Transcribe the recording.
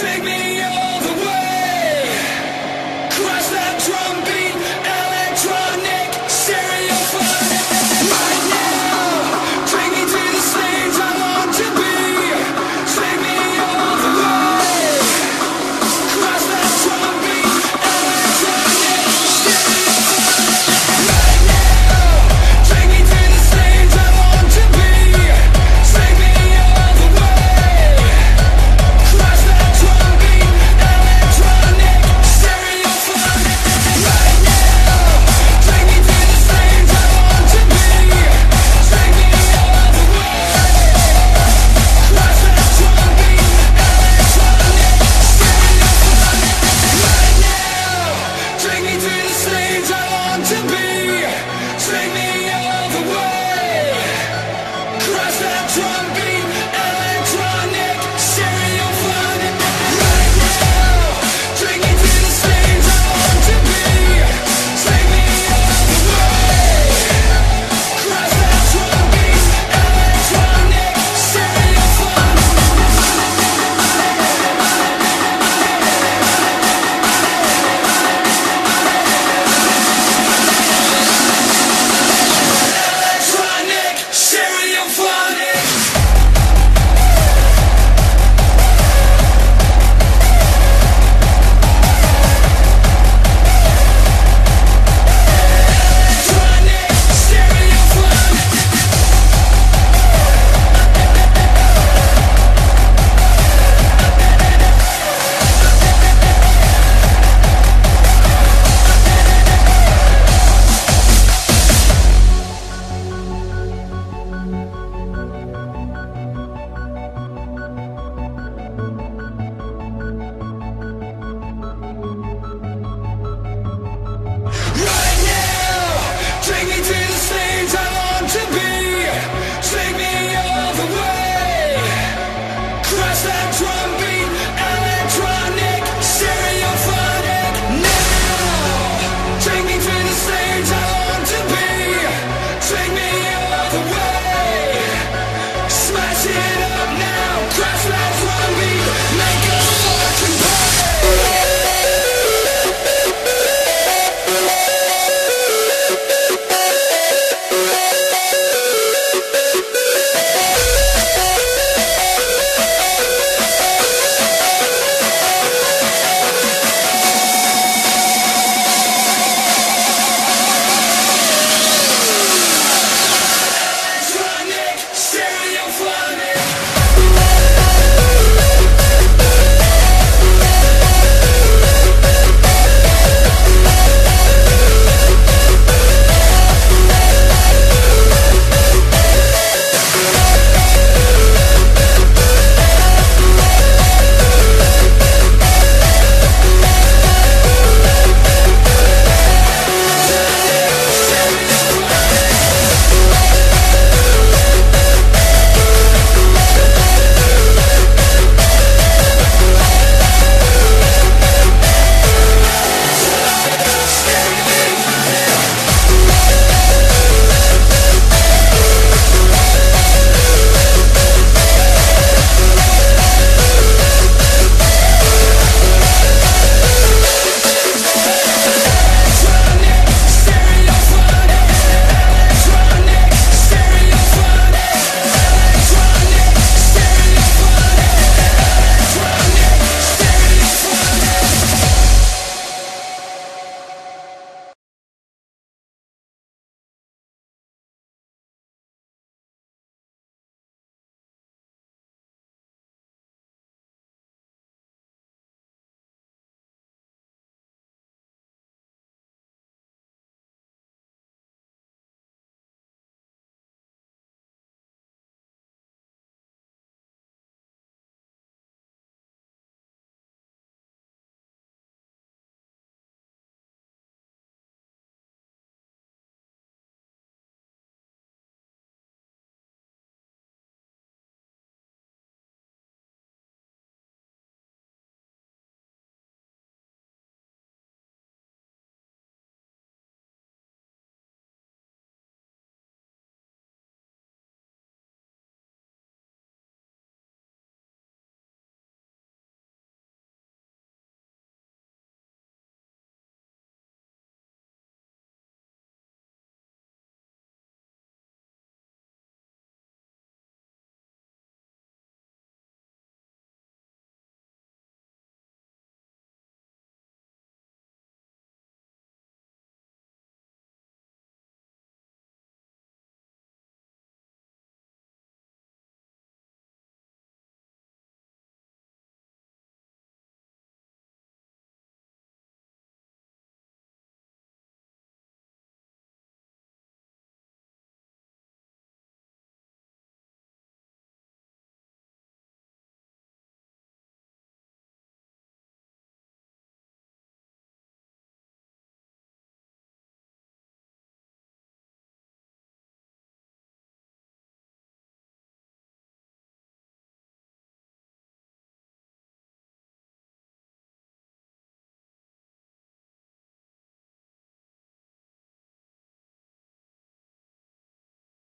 trick me